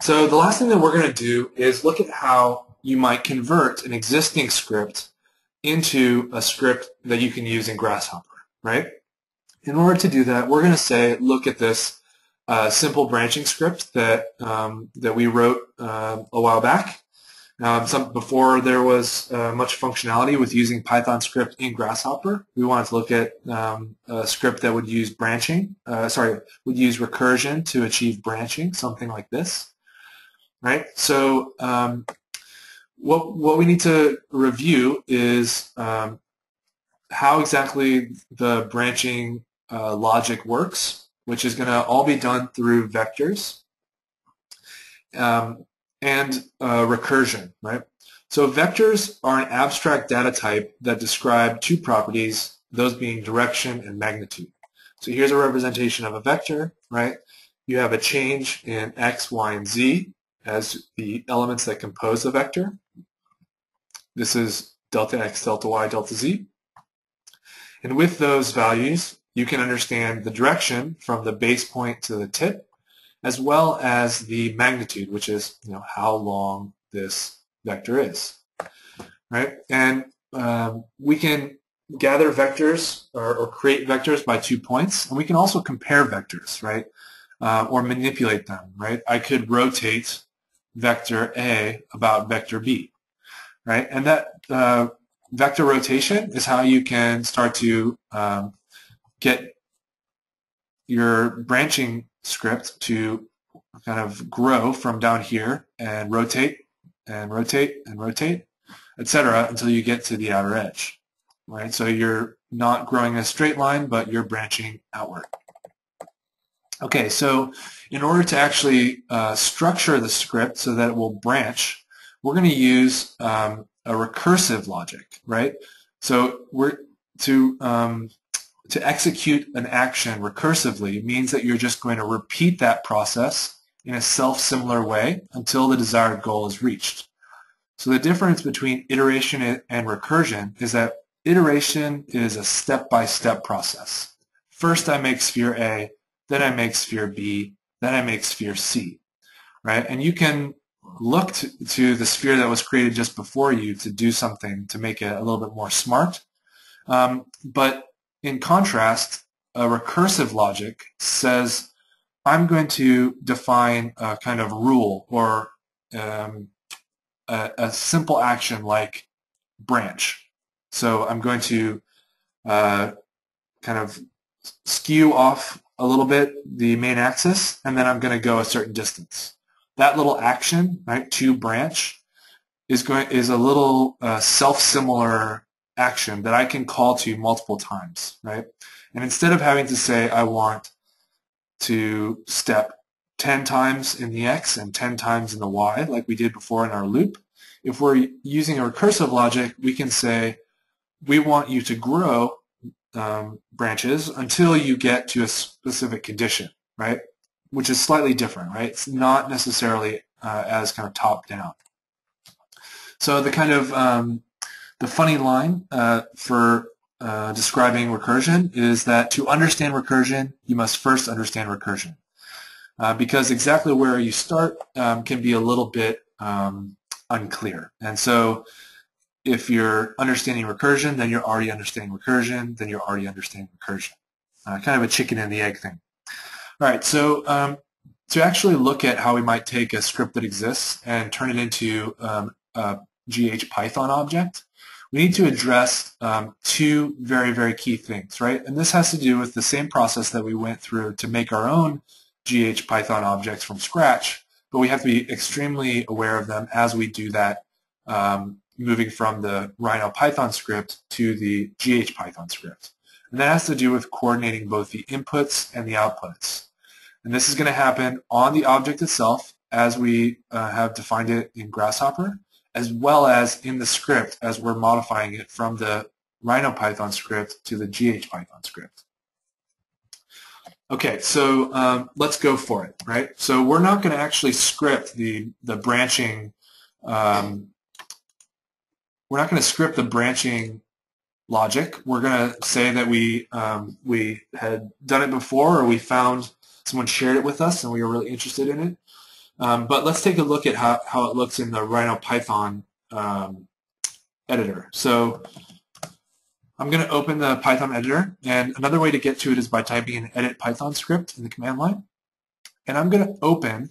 So the last thing that we're going to do is look at how you might convert an existing script into a script that you can use in Grasshopper, right? In order to do that, we're going to say, look at this uh, simple branching script that um, that we wrote uh, a while back. Um, some, before there was uh, much functionality with using Python script in Grasshopper, we wanted to look at um, a script that would use branching, uh, sorry, would use recursion to achieve branching, something like this, right? So um, what, what we need to review is um, how exactly the branching uh, logic works, which is going to all be done through vectors. Um, and uh, recursion, right? So vectors are an abstract data type that describe two properties, those being direction and magnitude. So here's a representation of a vector, right? You have a change in x, y, and z as the elements that compose the vector. This is delta x, delta y, delta z. And with those values, you can understand the direction from the base point to the tip, as well as the magnitude, which is you know how long this vector is, right? And um, we can gather vectors or, or, create vectors by two points, and we can also compare vectors, right? Uh, or manipulate them, right? I could rotate vector A about vector B, right? And that uh, vector rotation is how you can start to um, get your branching script to kind of grow from down here and rotate and rotate and rotate, etc., until you get to the outer edge. Right? So you're not growing a straight line, but you're branching outward. Okay, so in order to actually uh, structure the script so that it will branch, we're going to use um, a recursive logic, right? So we're to um, to execute an action recursively means that you're just going to repeat that process in a self-similar way until the desired goal is reached. So the difference between iteration and recursion is that iteration is a step-by-step -step process. First I make sphere A, then I make sphere B, then I make sphere C, right? And you can look to, to the sphere that was created just before you to do something to make it a little bit more smart. Um, but in contrast, a recursive logic says, I'm going to define a kind of rule or um, a, a, simple action like branch. So I'm going to uh, kind of skew off a little bit the main axis, and then I'm going to go a certain distance. That little action, right, to branch, is going is a little uh, self-similar action that I can call to multiple times, right? And instead of having to say I want to step 10 times in the x and 10 times in the y like we did before in our loop, if we're using a recursive logic, we can say we want you to grow um, branches until you get to a specific condition, right? Which is slightly different, right? It's not necessarily uh, as kind of top down. So the kind of um, the funny line uh, for uh, describing recursion is that to understand recursion, you must first understand recursion. Uh, because exactly where you start um, can be a little bit um, unclear. And so if you're understanding recursion, then you're already understanding recursion, then you're already understanding recursion. Uh, kind of a chicken and the egg thing. All right, so um, to actually look at how we might take a script that exists and turn it into um, a GH Python object, we need to address um, two very, very key things, right? And this has to do with the same process that we went through to make our own GH Python objects from scratch, but we have to be extremely aware of them as we do that, um, moving from the Rhino Python script to the GH Python script. And that has to do with coordinating both the inputs and the outputs. And this is going to happen on the object itself as we uh, have defined it in Grasshopper, as well as in the script as we're modifying it from the Rhino Python script to the GH Python script. Okay, so um, let's go for it, right? So we're not going to actually script the, the branching, um, we're not going to script the branching logic. We're going to say that we, um, we had done it before or we found someone shared it with us and we were really interested in it. Um, but let's take a look at how, how it looks in the Rhino Python um, editor. So I'm going to open the Python editor, and another way to get to it is by typing in edit Python script in the command line. And I'm going to open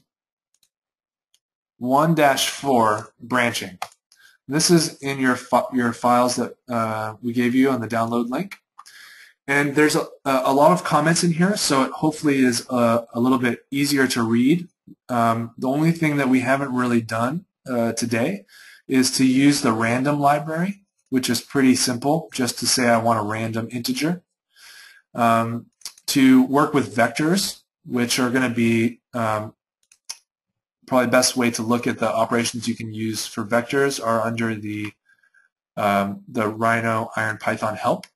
1-4 branching. This is in your, your files that uh, we gave you on the download link. And there's a, a lot of comments in here, so it hopefully is a, a little bit easier to read. Um, the only thing that we haven't really done uh, today is to use the random library, which is pretty simple, just to say I want a random integer. Um, to work with vectors, which are going to be um, probably best way to look at the operations you can use for vectors are under the um, the Rhino Iron Python help,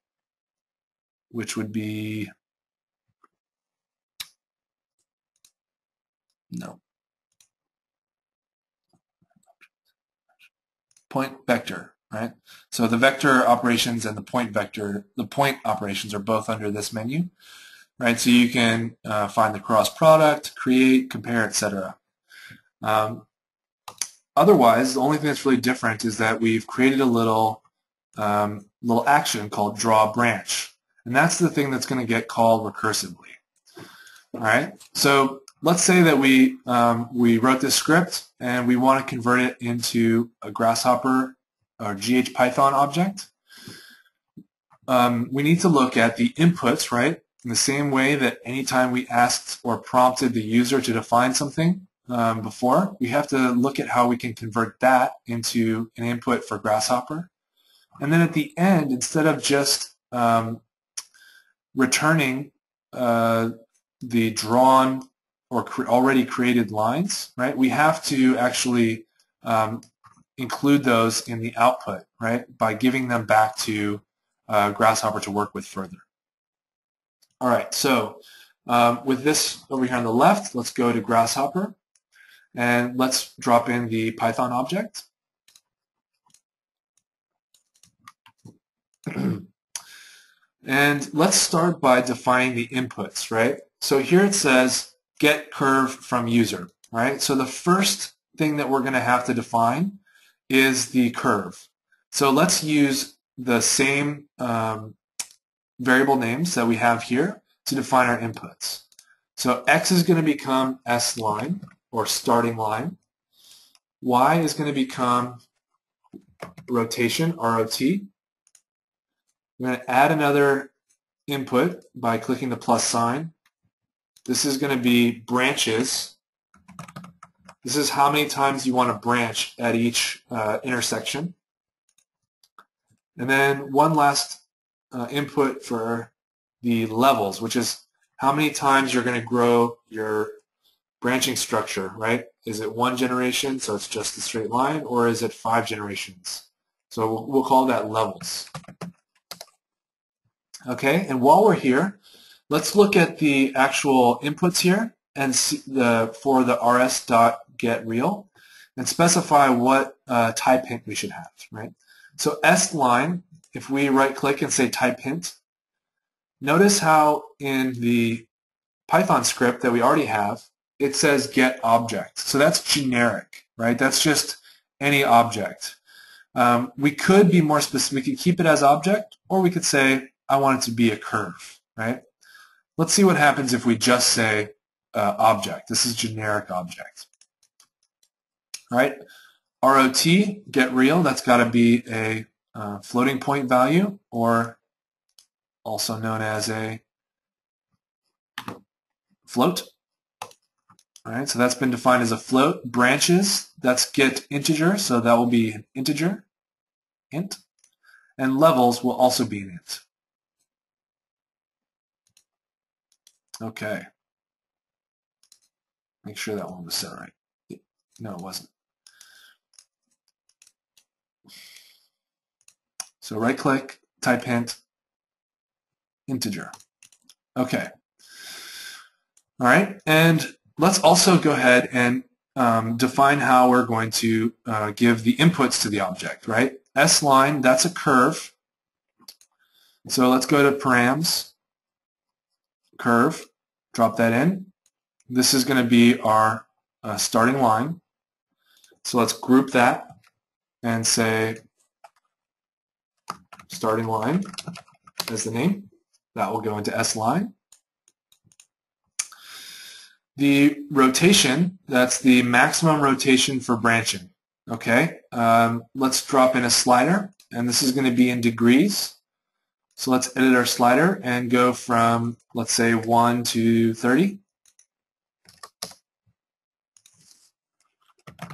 which would be no point vector, right? So the vector operations and the point vector, the point operations are both under this menu, right? So you can uh, find the cross product, create, compare, etc. Um, otherwise, the only thing that's really different is that we've created a little um, little action called draw branch, and that's the thing that's going to get called recursively. All right. So let's say that we um, we wrote this script and we want to convert it into a Grasshopper or GH Python object. Um, we need to look at the inputs, right? In the same way that anytime we asked or prompted the user to define something, um, before. We have to look at how we can convert that into an input for Grasshopper. And then at the end, instead of just um, returning uh, the drawn or cre already created lines, right, we have to actually um, include those in the output, right, by giving them back to uh, Grasshopper to work with further. All right, so um, with this over here on the left, let's go to Grasshopper. And let's drop in the Python object. and let's start by defining the inputs, right? So here it says get curve from user, right? So the first thing that we're going to have to define is the curve. So let's use the same um, variable names that we have here to define our inputs. So x is going to become s line, or starting line. Y is going to become rotation, ROT. I'm going to add another input by clicking the plus sign. This is going to be branches. This is how many times you want to branch at each uh, intersection. And then one last uh, input for the levels, which is how many times you're going to grow your branching structure, right? Is it one generation, so it's just a straight line, or is it five generations? So we'll, we'll call that levels. Okay, and while we're here, let's look at the actual inputs here and see the for the rs.getReal and specify what uh, type hint we should have, right? So s line, if we right click and say type hint, notice how in the Python script that we already have, it says get object. So that's generic, right? That's just any object. Um, we could be more specific. We could keep it as object, or we could say, I want it to be a curve, right? Let's see what happens if we just say uh, object. This is generic object. right? ROT, get real, that's got to be a uh, floating point value, or also known as a float. All right, so that's been defined as a float. Branches, that's get integer, so that will be an integer, int. And levels will also be an int. Okay. Make sure that one was set right. No, it wasn't. So right click, type hint, integer. Okay. All right, and let's also go ahead and um, define how we're going to uh, give the inputs to the object, right? S line, that's a curve. So let's go to params, curve, drop that in. This is going to be our a starting line. So let's group that and say starting line as the name. That will go into S line. The rotation, that's the maximum rotation for branching. Okay, um, let's drop in a slider, and this is going to be in degrees. So let's edit our slider and go from, let's say, 1 to 30.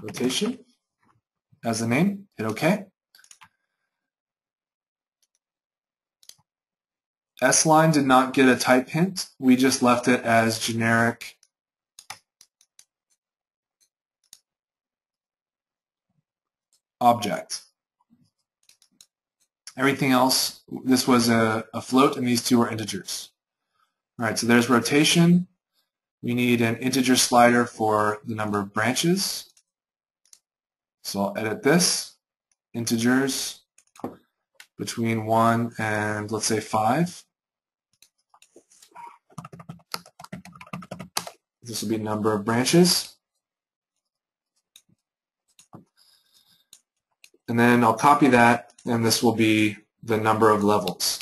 Rotation as the name, hit OK. S-line did not get a type hint. We just left it as generic object. Everything else, this was a, a float and these two are integers. All right, so there's rotation. We need an integer slider for the number of branches. So I'll edit this, integers between 1 and let's say 5. This will be number of branches. And then I'll copy that, and this will be the number of levels.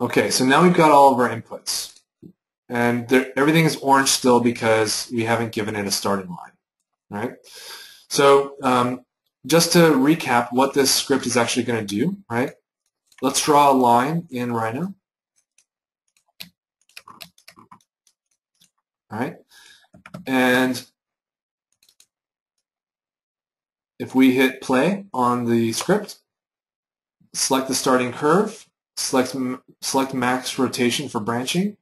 Okay, so now we've got all of our inputs. And there, everything is orange still because we haven't given it a starting line. Right? So um, just to recap what this script is actually going to do, right? Let's draw a line in Rhino. Right? And if we hit play on the script, select the starting curve, select, select max rotation for branching,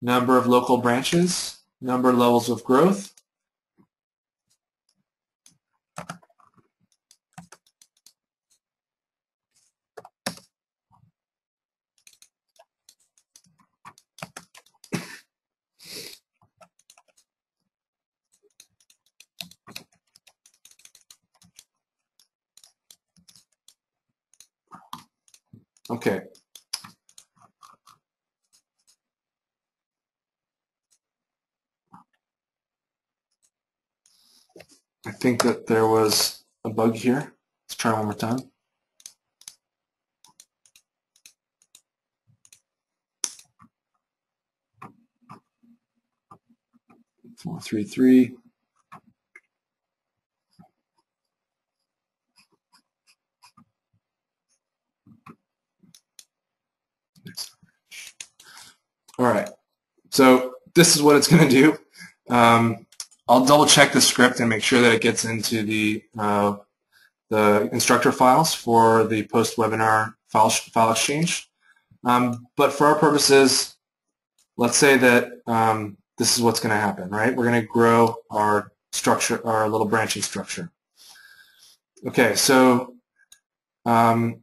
number of local branches, number levels of growth, Okay. I think that there was a bug here. Let's try one more time. Four, three, three. All right. So this is what it's going to do. Um, I'll double check the script and make sure that it gets into the uh, the instructor files for the post-webinar file, file exchange. Um, but for our purposes, let's say that um, this is what's going to happen, right? We're going to grow our structure, our little branching structure. Okay, so um,